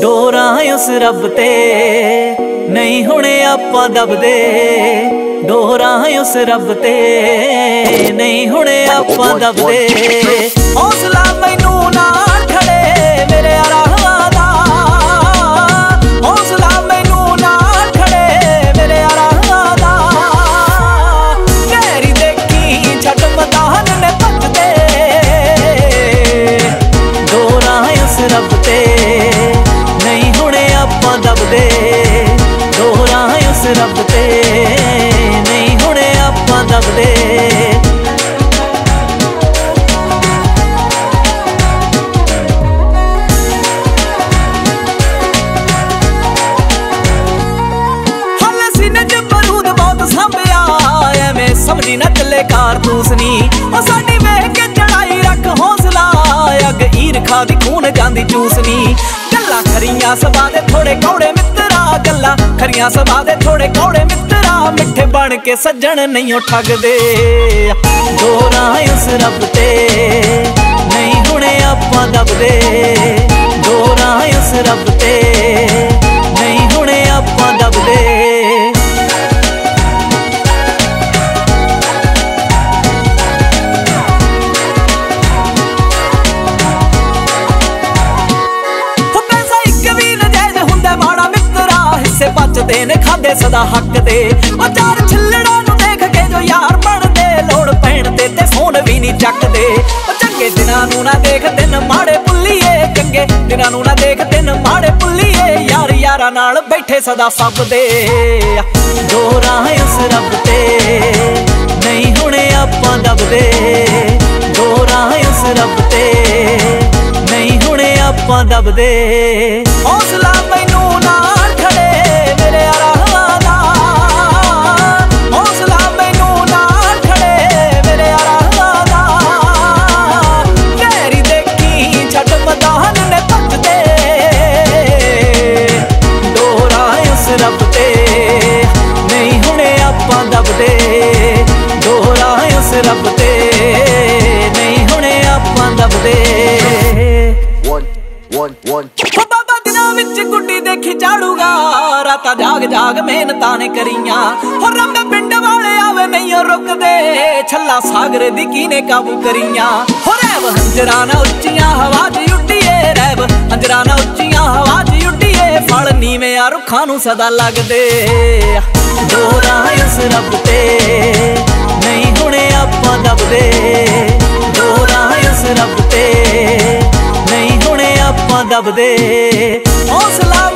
ਡੋਰਾਂ ਉਸ ਰੱਬ ਤੇ, ਨਹੀਂ ਹੁਣੇ ਆਪਾਂ ਦਬਦੇ। ਡੋਰਾਂ ਉਸ ਰੱਬ ਤੇ, ਨਹੀਂ ਹੁਣੇ ਆਪਾਂ ਦਬਦੇ। ਆਪਾਂ ਦਬਦੇ ਹਲੇ ਸੀਨੇ ਬਹੁਤ ਸੰਭਿਆ, ਐਵੇਂ ਸਮਝੀ ਨਾ ਚੱਲੇ ਕਾਰਤੂਸ ਨੀ। ਉਹ ਸਾਡੀ ਵੇਖ ਅੱਗ ਦੀ ਖੂਨ ਜਾਂਦੀ ਚੂਸਨੀ ਗੱਲਾਂ ਖਰੀਆਂ ਸਵਾ ਦੇ ਥੋੜੇ ਕੌੜੇ ਮਿੱਤਰਾ, ਗੱਲਾਂ ਖਰੀਆਂ ਸਵਾ ਦੇ ਥੋੜੇ ਕੌੜੇ ਮਿੱਤਰਾ, ਮਿੱਠੇ ਬਣ ਕੇ ਸੱਜਣ ਨਹੀਂ ਉਹ ਠੱਗਦੇ। ਦੋਰਾਂ ਉਸ ਰੱਬ ਤੇ, ਨਹੀਂ ਹੁਣੇ ਆਪਾਂ ਦਬਦੇ। ਦੋਰਾਂ ਉਸ ਰੱਬ ਹਿੱਸੇ ਬਚਦੇ ਨੇ ਖਾਦੇ ਸਦਾ ਹੱਕ ਦੇ। ਉਹ ਚਾਰ ਛਿੱਲੜਾਂ ਨੂੰ ਦੇਖ ਕੇ ਜੋ ਯਾਰ ਬਣਦੇ, ਲੋੜ ਪੈਣ ਤੇ ਤੇ ਫੋਨ ਵੀ ਨਹੀਂ ਚੱਕਦੇ। ਉਹ ਚੰਗੇ ਦਿਨਾਂ ਨੂੰ ਨਾ ਦੇਖ, ਦਿਨ ਮਾੜੇ ਪੁੱਲੀਏ ਚੰਗੇ ਦਿਨਾਂ ਨੂੰ ਨਾ ਦੇਖ, ਦਿਨ ਮਾੜੇ ਪੁੱਲੀਏ ਯਾਰ ਯਾਰਾਂ ਨਾਲ ਬੈਠੇ ਸਦਾ ਫੱਬਦੇ ਦੋਰਾਂ ਉਸ ਰੱਬ ਤੇ, ਨਹੀਂ ਹੁਣੇ ਆਪਾਂ ਦਬਦੇ। ਦੋਰਾਂ ਉਸ ਰੱਬ ਤੇ, ਨਹੀਂ ਹੁਣੇ ਆਪਾਂ ਦਬਦੇ। ਹੌਸਲਾ ਰੱਬ ਤੇ ਨਹੀਂ ਹੁਣੇ ਆਪਾਂ ਦਬਦੇ one, one, one. ਓ ਬਾਬਾ ਦਿਨਾਂ ਵਿੱਚ ਗੁੱਡੀ ਦੇਖੀ ਝਾੜੂਗਾ ਰਾਤਾਂ ਜਾਗ ਜਾਗ ਮਿਹਨਤਾਂ ਨੇ ਕਰੀਆਂ। ਹੋ ਰੰਬੇ ਪਿੰਡ ਵਾਲੇ ਆਵੇ ਨਹੀਂ ਰੁਕਦੇ। ਛੱਲਾ ਸਾਗਰ ਦੀ ਕੀਨੇ ਕਾਬੂ ਕਰੀਆਂ। ਹੋ ਰਹਿਬ ਹੰਜਰਾ ਨਾ ਉੱਚੀਆਂ ਹਵਾ 'ਚ ਉੱਡੀਏ ਰਹਿਬ ਹੰਜਰਾ ਨਾ ਉੱਚੀਆਂ ਹਵਾ 'ਚ ਉੱਡੀਏ ਫਲ ਨੀਵੇਂ ਆ ਰੁੱਖਾਂ ਨੂੰ ਸਦਾ ਲੱਗਦੇ। ਦੋਰਾਂ ਉਸ ਰੱਬ ਤੇ। ਦਬਦੇ। ਹੌਸਲਾ